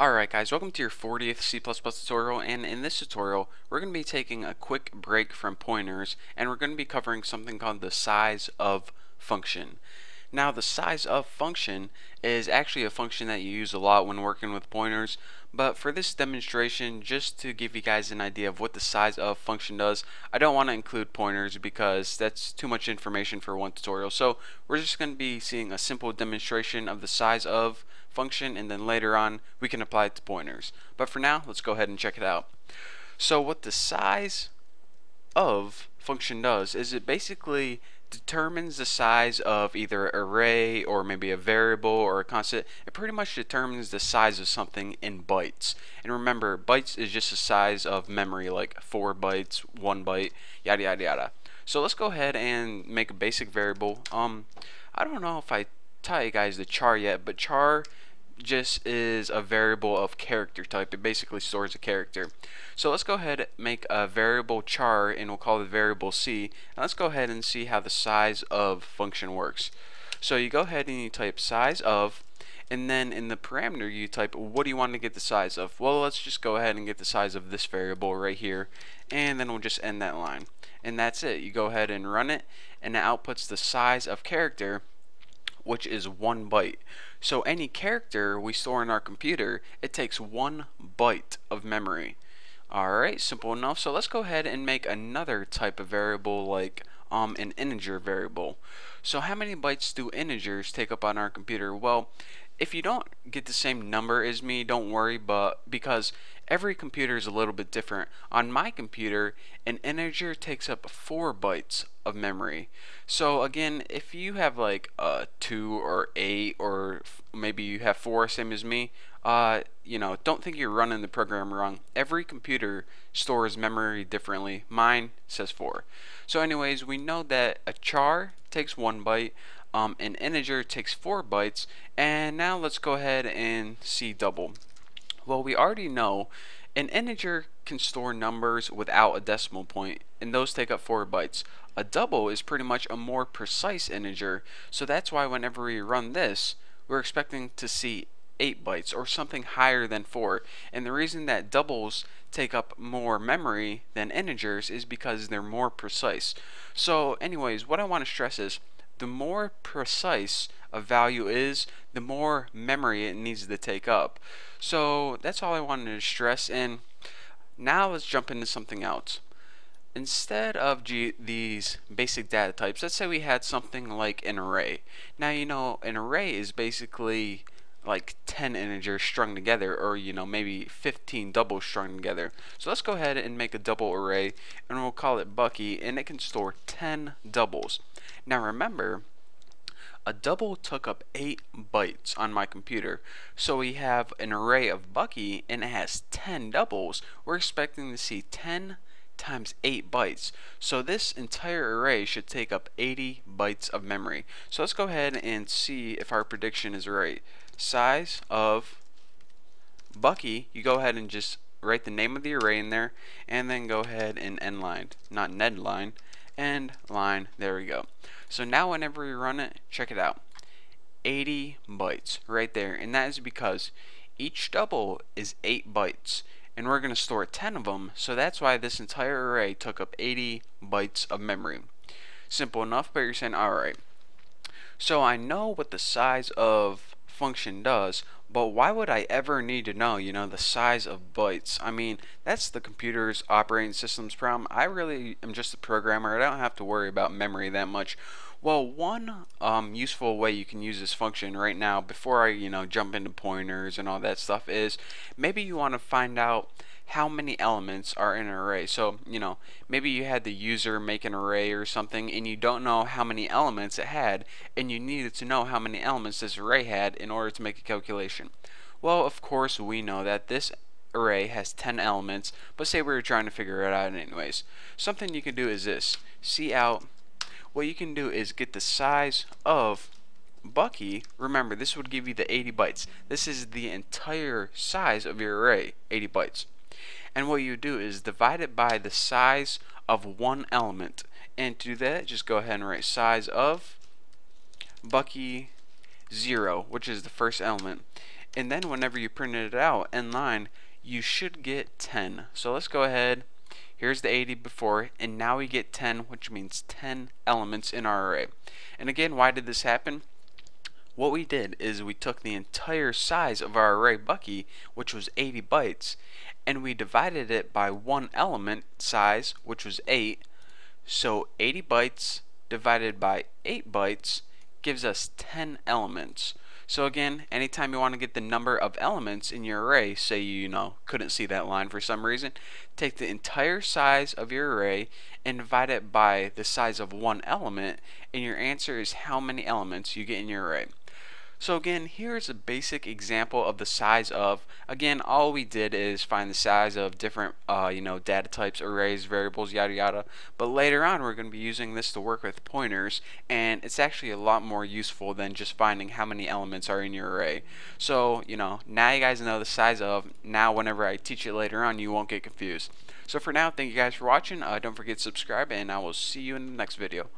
Alright guys, welcome to your 40th C++ tutorial and in this tutorial we're going to be taking a quick break from pointers and we're going to be covering something called the size of function. Now the size of function is actually a function that you use a lot when working with pointers but for this demonstration just to give you guys an idea of what the size of function does I don't want to include pointers because that's too much information for one tutorial so we're just going to be seeing a simple demonstration of the size of function and then later on we can apply it to pointers. But for now, let's go ahead and check it out. So what the size of function does is it basically determines the size of either an array or maybe a variable or a constant. It pretty much determines the size of something in bytes. And remember, bytes is just the size of memory, like 4 bytes, 1 byte, yada yada yada. So let's go ahead and make a basic variable. Um, I don't know if I tell you guys the char yet, but char just is a variable of character type. It basically stores a character. So let's go ahead and make a variable char and we'll call the variable c. And let's go ahead and see how the size of function works. So you go ahead and you type size of and then in the parameter you type what do you want to get the size of well let's just go ahead and get the size of this variable right here and then we'll just end that line and that's it you go ahead and run it and it outputs the size of character which is one byte. So any character we store in our computer, it takes one byte of memory. Alright, simple enough. So let's go ahead and make another type of variable like um, an integer variable. So how many bytes do integers take up on our computer? Well, if you don't get the same number as me, don't worry, but because every computer is a little bit different. On my computer, an integer takes up 4 bytes of memory. So again, if you have like uh, 2 or 8 or maybe you have 4 same as me, uh, you know, don't think you're running the program wrong. Every computer stores memory differently. Mine says 4. So anyways, we know that a char takes 1 byte, um, an integer takes 4 bytes, and now let's go ahead and see double. Well, we already know an integer can store numbers without a decimal point, and those take up 4 bytes. A double is pretty much a more precise integer, so that's why whenever we run this, we're expecting to see 8 bytes or something higher than 4. And the reason that doubles take up more memory than integers is because they're more precise. So anyways, what I want to stress is the more precise a value is, the more memory it needs to take up. So that's all I wanted to stress. And now let's jump into something else. Instead of these basic data types, let's say we had something like an array. Now you know an array is basically like 10 integers strung together or you know maybe 15 doubles strung together so let's go ahead and make a double array and we'll call it Bucky and it can store 10 doubles now remember a double took up 8 bytes on my computer so we have an array of Bucky and it has 10 doubles we're expecting to see 10 times 8 bytes. So this entire array should take up 80 bytes of memory. So let's go ahead and see if our prediction is right size of Bucky, you go ahead and just write the name of the array in there and then go ahead and end line, not ned line, end line, there we go. So now whenever we run it, check it out. 80 bytes right there and that is because each double is 8 bytes and we're going to store 10 of them so that's why this entire array took up 80 bytes of memory. Simple enough but you're saying alright so I know what the size of function does, but why would I ever need to know, you know, the size of bytes? I mean, that's the computer's operating system's problem. I really am just a programmer. I don't have to worry about memory that much. Well, one um, useful way you can use this function right now, before I, you know, jump into pointers and all that stuff, is maybe you want to find out how many elements are in an array. So, you know, maybe you had the user make an array or something and you don't know how many elements it had and you needed to know how many elements this array had in order to make a calculation. Well, of course, we know that this array has 10 elements, but say we were trying to figure it out anyways. Something you can do is this. See out. What you can do is get the size of Bucky, remember this would give you the 80 bytes. This is the entire size of your array, 80 bytes. And what you do is divide it by the size of one element. And to do that, just go ahead and write size of Bucky 0, which is the first element. and then whenever you print it out in line you should get 10 so let's go ahead here's the 80 before and now we get 10 which means 10 elements in our array. And again why did this happen? What we did is we took the entire size of our array Bucky which was 80 bytes and we divided it by one element size which was 8 so 80 bytes divided by 8 bytes gives us 10 elements. So again, anytime you want to get the number of elements in your array, say you, you know couldn't see that line for some reason, take the entire size of your array and divide it by the size of one element and your answer is how many elements you get in your array. So again, here's a basic example of the size of, again, all we did is find the size of different, uh, you know, data types, arrays, variables, yada yada. But later on, we're going to be using this to work with pointers, and it's actually a lot more useful than just finding how many elements are in your array. So, you know, now you guys know the size of, now whenever I teach it later on, you won't get confused. So for now, thank you guys for watching. Uh, don't forget to subscribe, and I will see you in the next video.